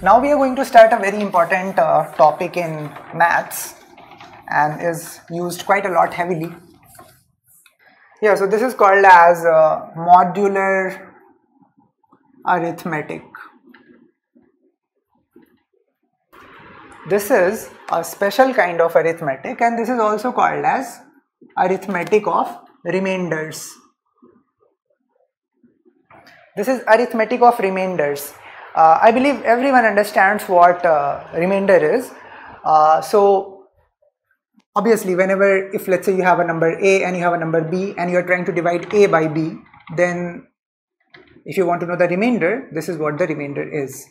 Now we are going to start a very important uh, topic in maths and is used quite a lot heavily. Yeah, so this is called as uh, modular arithmetic. This is a special kind of arithmetic and this is also called as arithmetic of remainders. This is arithmetic of remainders. Uh, I believe everyone understands what uh, remainder is. Uh, so obviously whenever if let's say you have a number a and you have a number b and you are trying to divide a by b then if you want to know the remainder this is what the remainder is.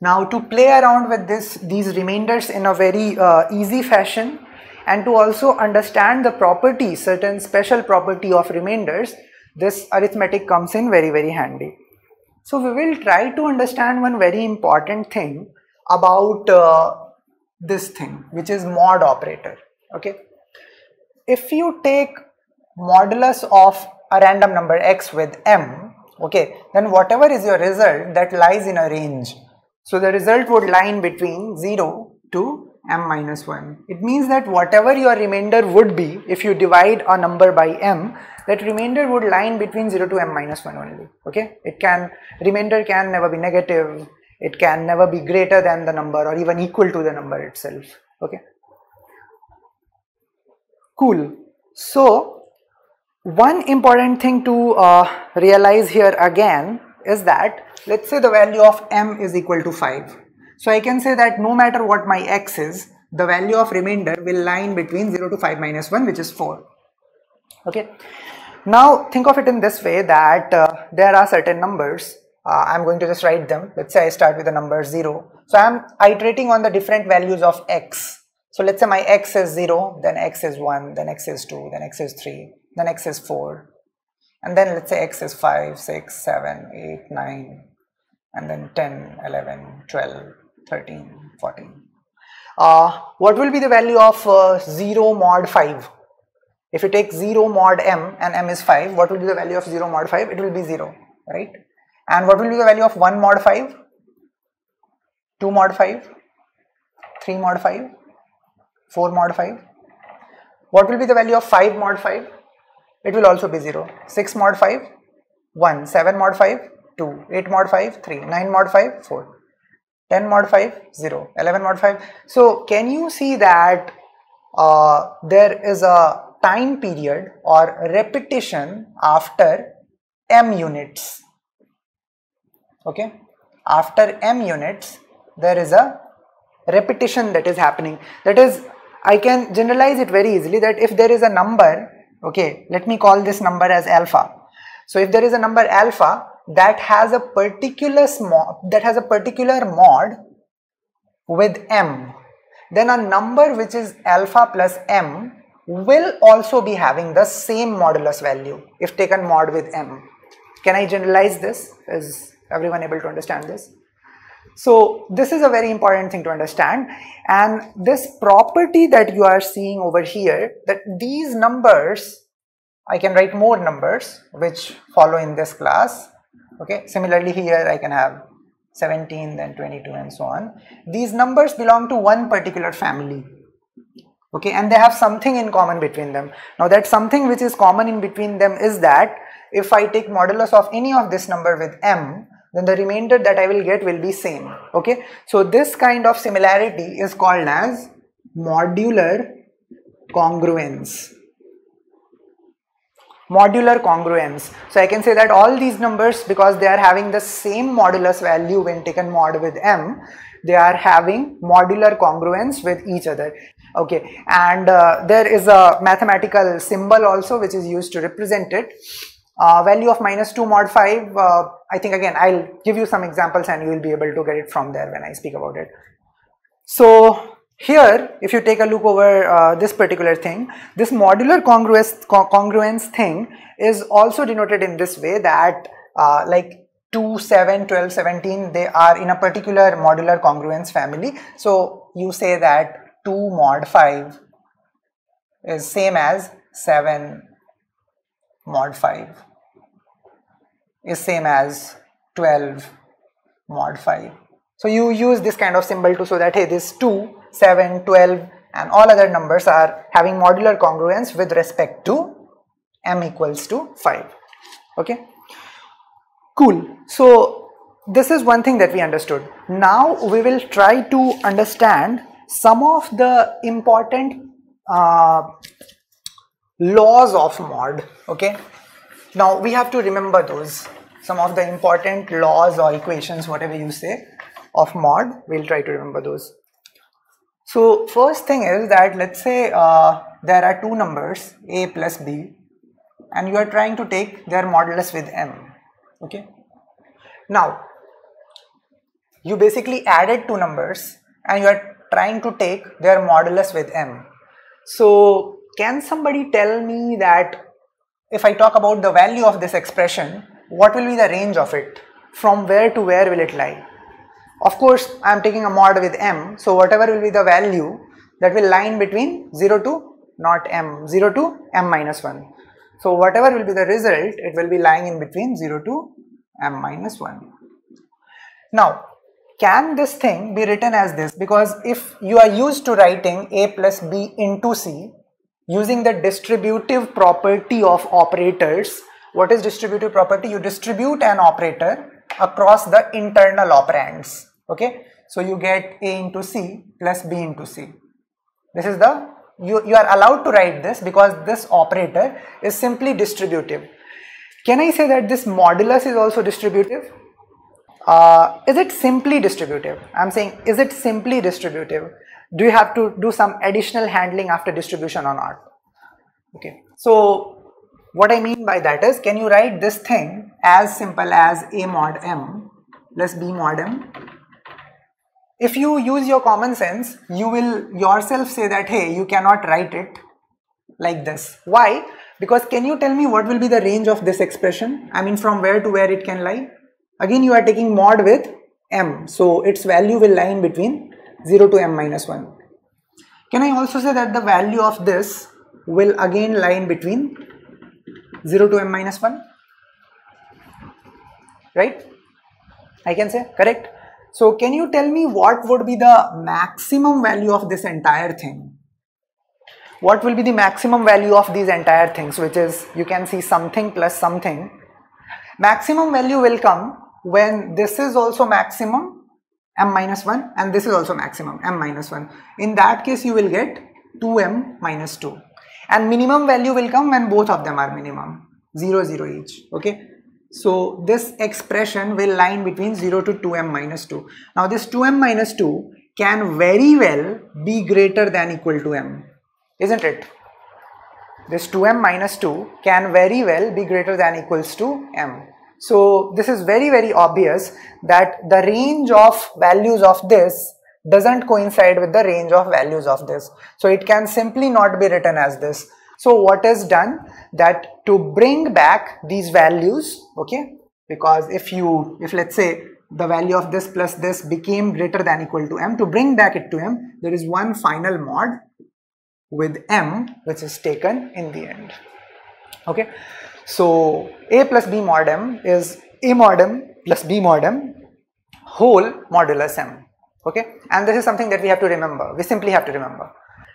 Now to play around with this these remainders in a very uh, easy fashion and to also understand the property certain special property of remainders this arithmetic comes in very very handy. So we will try to understand one very important thing about uh, this thing which is mod operator okay. If you take modulus of a random number x with m okay then whatever is your result that lies in a range. So the result would lie in between 0 to m minus 1. It means that whatever your remainder would be if you divide a number by m that remainder would lie between 0 to m minus 1 only okay. It can remainder can never be negative it can never be greater than the number or even equal to the number itself okay. Cool. So one important thing to uh, realize here again is that let's say the value of m is equal to 5 so I can say that no matter what my x is, the value of remainder will lie between 0 to 5 minus 1 which is 4. Okay. Now think of it in this way that uh, there are certain numbers. Uh, I'm going to just write them. Let's say I start with the number 0. So I'm iterating on the different values of x. So let's say my x is 0, then x is 1, then x is 2, then x is 3, then x is 4. And then let's say x is 5, 6, 7, 8, 9, and then 10, 11, 12, 13, 14. Uh, what will be the value of uh, 0 mod 5? If you take 0 mod m and m is 5, what will be the value of 0 mod 5? It will be 0, right? And what will be the value of 1 mod 5? 2 mod 5? 3 mod 5? 4 mod 5? What will be the value of 5 mod 5? It will also be 0. 6 mod 5? 1. 7 mod 5? 2. 8 mod 5? 3. 9 mod 5? 4. 10 mod 5 0 11 mod 5 so can you see that uh, there is a time period or repetition after m units. Okay? After m units there is a repetition that is happening. That is I can generalize it very easily that if there is a number okay let me call this number as alpha. So if there is a number alpha that has a particular small that has a particular mod with m then a number which is alpha plus m will also be having the same modulus value if taken mod with m. Can i generalize this? Is everyone able to understand this? So this is a very important thing to understand. And this property that you are seeing over here that these numbers I can write more numbers which follow in this class. Okay? Similarly here I can have 17 then 22 and so on. These numbers belong to one particular family okay and they have something in common between them now that something which is common in between them is that if I take modulus of any of this number with m then the remainder that I will get will be same okay so this kind of similarity is called as modular congruence modular congruence. So I can say that all these numbers because they are having the same modulus value when taken mod with m, they are having modular congruence with each other. Okay, and uh, there is a mathematical symbol also which is used to represent it. Uh, value of minus 2 mod 5, uh, I think again I'll give you some examples and you will be able to get it from there when I speak about it. So here, if you take a look over uh, this particular thing, this modular congruence, congruence thing is also denoted in this way that uh, like 2, 7, 12, 17, they are in a particular modular congruence family. So you say that 2 mod 5 is same as 7 mod 5 is same as 12 mod 5 So you use this kind of symbol to so that hey this 2, 7, 12 and all other numbers are having modular congruence with respect to m equals to 5. Okay. Cool. So this is one thing that we understood. Now we will try to understand some of the important uh, laws of mod. Okay. Now we have to remember those some of the important laws or equations whatever you say of mod we'll try to remember those so first thing is that let's say uh, there are two numbers a plus b and you are trying to take their modulus with m okay now you basically added two numbers and you are trying to take their modulus with m. So can somebody tell me that if I talk about the value of this expression what will be the range of it? From where to where will it lie? Of course I am taking a mod with m. So whatever will be the value that will lie in between 0 to not m 0 to m minus 1 so whatever will be the result it will be lying in between 0 to m minus 1 now can this thing be written as this because if you are used to writing a plus b into c using the distributive property of operators what is distributive property? You distribute an operator across the internal operands. Okay. So you get A into C plus B into C. This is the, you, you are allowed to write this because this operator is simply distributive. Can I say that this modulus is also distributive? Uh, is it simply distributive? I'm saying, is it simply distributive? Do you have to do some additional handling after distribution or not? Okay. So what I mean by that is, can you write this thing as simple as A mod M plus B mod M? If you use your common sense, you will yourself say that, hey, you cannot write it like this. Why? Because can you tell me what will be the range of this expression? I mean, from where to where it can lie? Again, you are taking mod with M. So its value will lie in between 0 to M minus 1. Can I also say that the value of this will again lie in between 0 to m minus 1 right? I can say correct? So can you tell me what would be the maximum value of this entire thing? What will be the maximum value of these entire things which is you can see something plus something. Maximum value will come when this is also maximum m minus 1 and this is also maximum m minus 1 in that case you will get 2m minus 2 and minimum value will come when both of them are minimum 0 0 each okay? So this expression will lie between 0 to 2m minus 2 now this 2m minus 2 can very well be greater than equal to m isn't it? This 2m minus 2 can very well be greater than equals to m so this is very very obvious that the range of values of this doesn't coincide with the range of values of this. So it can simply not be written as this. So what is done that to bring back these values, okay, because if you, if let's say the value of this plus this became greater than equal to m, to bring back it to m, there is one final mod with m which is taken in the end. Okay, so a plus b mod m is a mod m plus b mod m whole modulus m okay? And this is something that we have to remember. We simply have to remember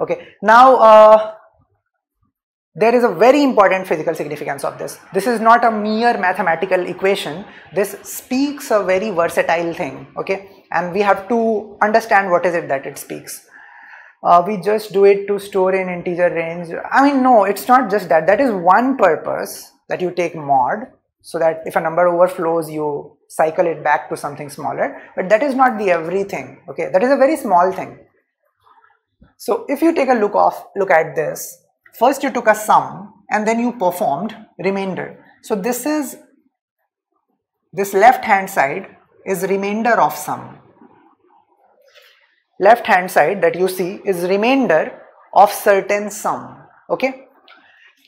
okay? Now uh, there is a very important physical significance of this. This is not a mere mathematical equation. This speaks a very versatile thing okay? And we have to understand what is it that it speaks. Uh, we just do it to store in integer range. I mean no it's not just that. That is one purpose that you take mod so that if a number overflows you cycle it back to something smaller. But that is not the everything okay? That is a very small thing. So if you take a look off look at this first you took a sum and then you performed remainder. So this is this left hand side is remainder of sum. Left hand side that you see is remainder of certain sum okay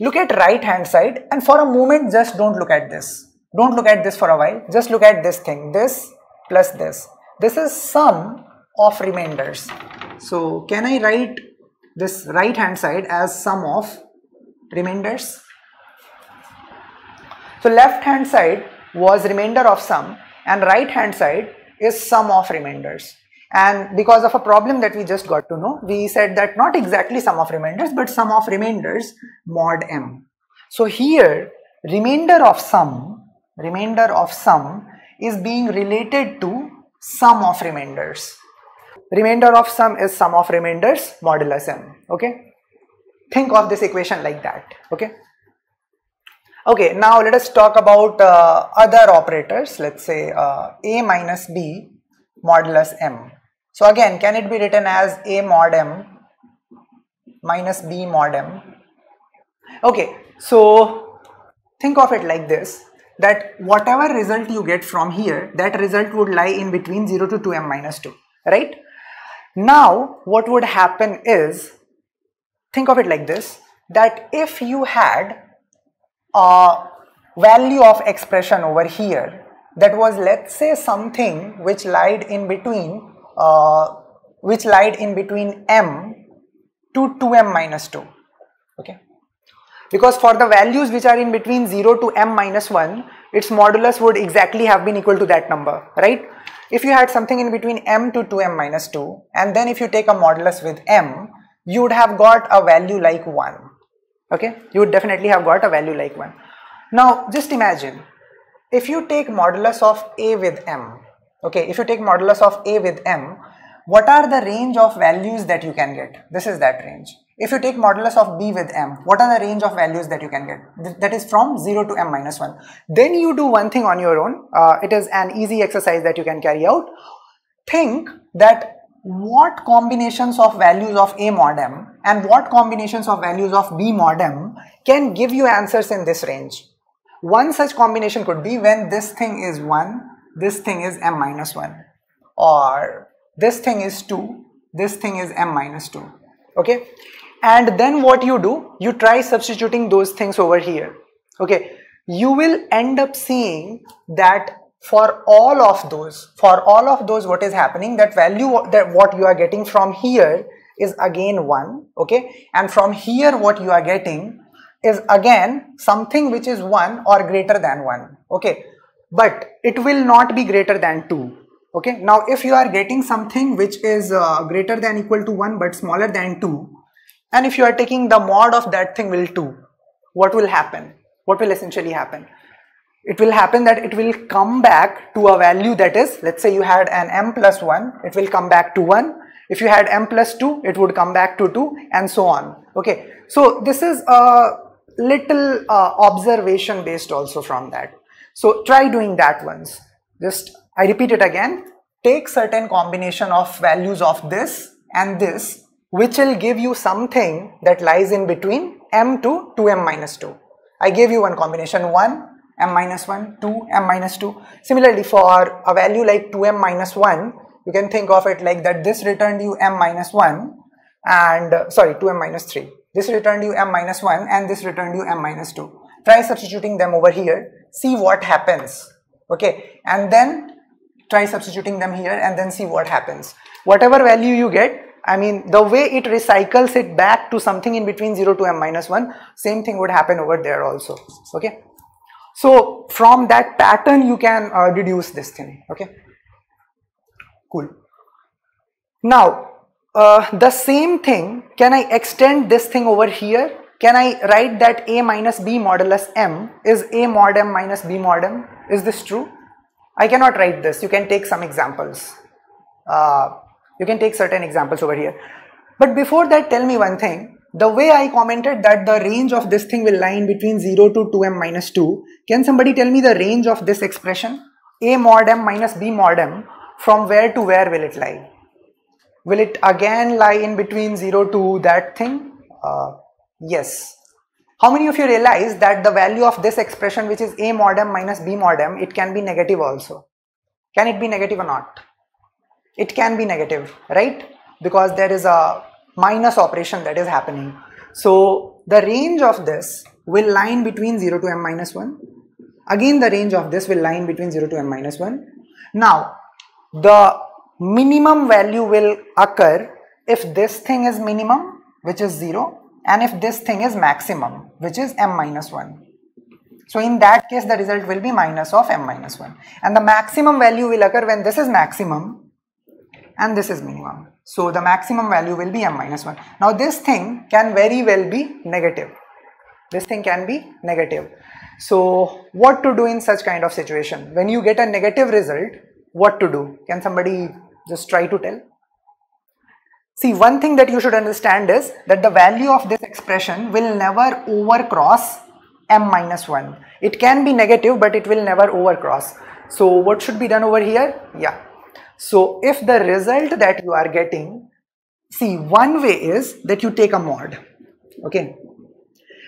look at right hand side and for a moment just don't look at this don't look at this for a while. Just look at this thing. This plus this. This is sum of remainders. So can I write this right hand side as sum of remainders? So left hand side was remainder of sum and right hand side is sum of remainders. And because of a problem that we just got to know, we said that not exactly sum of remainders, but sum of remainders mod m. So here, remainder of sum, remainder of sum is being related to sum of remainders. Remainder of sum is sum of remainders modulus m. Okay. Think of this equation like that. Okay. Okay, now let us talk about uh, other operators. Let's say uh, a minus b modulus m. So again, can it be written as a mod m minus b mod m? Okay, so think of it like this that whatever result you get from here, that result would lie in between 0 to 2m minus 2, right? Now, what would happen is, think of it like this, that if you had a value of expression over here that was let's say something which lied in between uh, which lied in between m to 2m minus 2 okay? Because for the values which are in between 0 to m minus 1 its modulus would exactly have been equal to that number right? If you had something in between m to 2m minus 2 and then if you take a modulus with m you would have got a value like 1 okay? You would definitely have got a value like 1 now just imagine if you take modulus of a with m okay if you take modulus of a with m what are the range of values that you can get? This is that range. If you take modulus of b with m what are the range of values that you can get? That is from 0 to m minus 1 then you do one thing on your own. Uh, it is an easy exercise that you can carry out. Think that what combinations of values of a mod m and what combinations of values of b mod m can give you answers in this range. One such combination could be when this thing is 1, this thing is m minus 1 or this thing is 2, this thing is m minus 2 okay? And then what you do you try substituting those things over here. Okay? You will end up seeing that for all of those for all of those what is happening that value that what you are getting from here is again 1 okay? And from here what you are getting is again something which is 1 or greater than 1 okay but it will not be greater than 2 okay? Now if you are getting something which is uh, greater than equal to 1 but smaller than 2 and if you are taking the mod of that thing will 2 what will happen? What will essentially happen? It will happen that it will come back to a value that is let's say you had an m plus 1 it will come back to 1 if you had m plus 2 it would come back to 2 and so on. Okay? So this is a little uh, observation based also from that so try doing that once just i repeat it again take certain combination of values of this and this which will give you something that lies in between m to 2m minus 2 i gave you one combination 1 m minus 1, 2, m minus 2. Similarly, for a value like 2m minus 1, you can think of it like that this returned you m minus 1 and uh, sorry 2m minus 3. This returned you m minus 1 and this returned you m minus 2. Try substituting them over here, see what happens. Okay, and then try substituting them here and then see what happens. Whatever value you get, I mean the way it recycles it back to something in between 0 to m minus 1, same thing would happen over there also. Okay. So from that pattern you can uh, deduce this thing okay cool now uh, the same thing can I extend this thing over here can I write that a minus b modulus m? Is a mod m minus b mod m? Is this true? I cannot write this. You can take some examples. Uh, you can take certain examples over here. But before that tell me one thing. The way I commented that the range of this thing will lie in between 0 to 2m minus 2, can somebody tell me the range of this expression? a mod m minus b mod m, from where to where will it lie? Will it again lie in between 0 to that thing? Uh, yes. How many of you realize that the value of this expression which is a mod m minus b mod m, it can be negative also? Can it be negative or not? It can be negative, right? Because there is a minus operation that is happening. So the range of this will lie between 0 to m minus 1. Again the range of this will lie between 0 to m minus 1. Now the minimum value will occur if this thing is minimum which is 0 and if this thing is maximum which is m minus 1. So in that case, the result will be minus of m minus 1. And the maximum value will occur when this is maximum and this is minimum. So the maximum value will be m minus 1. Now this thing can very well be negative. This thing can be negative. So what to do in such kind of situation? When you get a negative result, what to do? Can somebody just try to tell? See, one thing that you should understand is that the value of this expression will never overcross m minus 1. It can be negative, but it will never overcross. So what should be done over here? Yeah. So if the result that you are getting, see, one way is that you take a mod. Okay.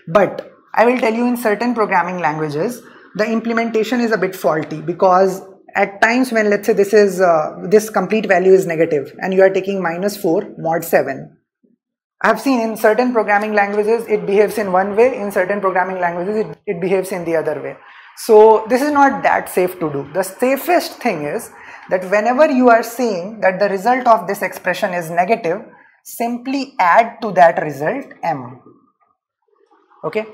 But I will tell you in certain programming languages, the implementation is a bit faulty because at times when let's say this is uh, this complete value is negative and you are taking minus 4 mod 7 I have seen in certain programming languages it behaves in one way. In certain programming languages it, it behaves in the other way. So this is not that safe to do. The safest thing is that whenever you are seeing that the result of this expression is negative simply add to that result m. Okay?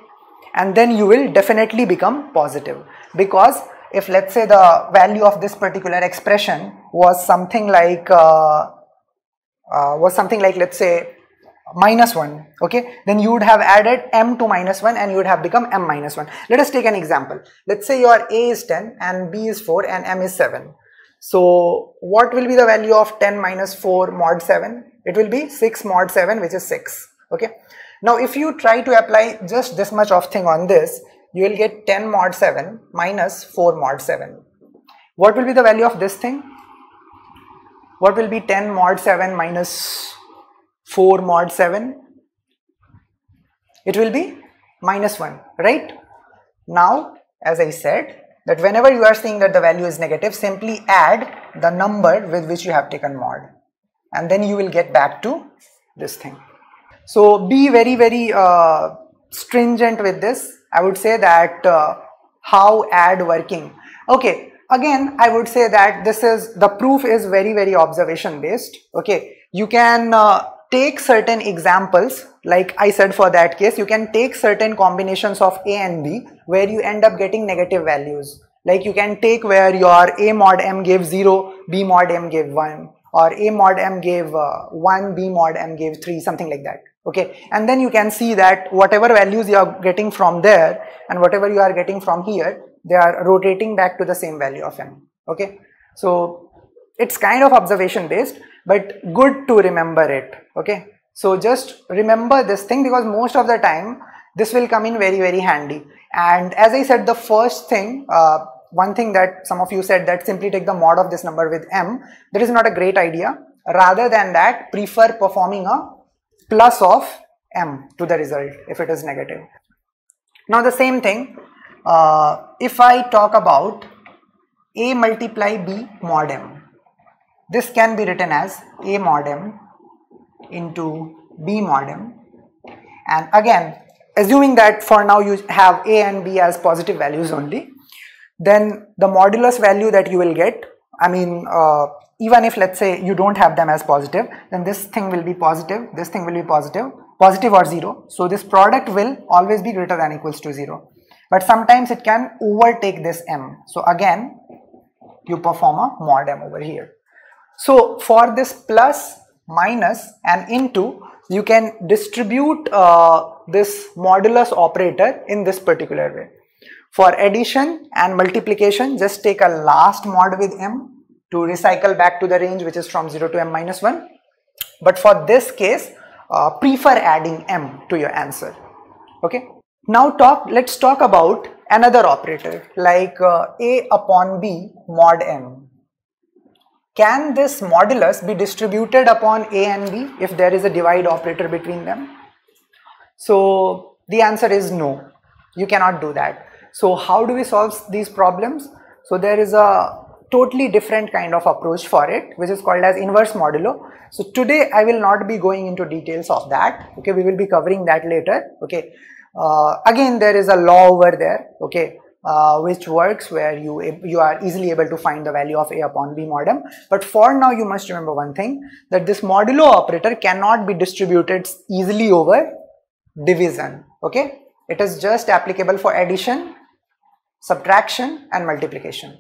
And then you will definitely become positive. Because if let's say the value of this particular expression was something like uh, uh, was something like let's say minus 1 okay then you would have added m to minus 1 and you would have become m minus 1 let us take an example. Let's say your a is 10 and b is 4 and m is 7 so what will be the value of 10 minus 4 mod 7 it will be 6 mod 7 which is 6 okay. Now if you try to apply just this much of thing on this you will get 10 mod 7 minus 4 mod 7. What will be the value of this thing? What will be 10 mod 7 minus 4 mod 7? It will be minus 1, right? Now, as I said, that whenever you are seeing that the value is negative, simply add the number with which you have taken mod and then you will get back to this thing. So be very, very uh, stringent with this I would say that uh, how add working. Okay, again, I would say that this is the proof is very, very observation based. Okay, you can uh, take certain examples like I said for that case, you can take certain combinations of A and B where you end up getting negative values. Like you can take where your A mod M gave 0, B mod M gave 1 or A mod M gave uh, 1, B mod M gave 3, something like that okay? And then you can see that whatever values you are getting from there and whatever you are getting from here they are rotating back to the same value of m. Okay? So it's kind of observation based but good to remember it. Okay? So just remember this thing because most of the time this will come in very very handy. And as i said the first thing uh, one thing that some of you said that simply take the mod of this number with m that is not a great idea. Rather than that prefer performing a plus of m to the result if it is negative. Now the same thing, uh, if I talk about a multiply b mod m, this can be written as a mod m into b mod m and again assuming that for now you have a and b as positive values only then the modulus value that you will get I mean uh, even if let's say you don't have them as positive then this thing will be positive this thing will be positive positive or 0 so this product will always be greater than equals to 0 but sometimes it can overtake this m. So again you perform a mod m over here. So for this plus minus and into you can distribute uh, this modulus operator in this particular way. For addition and multiplication just take a last mod with m to recycle back to the range which is from 0 to m minus 1 but for this case uh, prefer adding m to your answer. Okay? Now talk let's talk about another operator like uh, a upon b mod m. Can this modulus be distributed upon a and b if there is a divide operator between them? So the answer is no. You cannot do that. So how do we solve these problems? So there is a totally different kind of approach for it which is called as inverse modulo. So today i will not be going into details of that. Okay we will be covering that later. Okay. Uh, again there is a law over there. Okay uh, which works where you you are easily able to find the value of a upon b mod m but for now you must remember one thing that this modulo operator cannot be distributed easily over division. Okay? It is just applicable for addition subtraction and multiplication.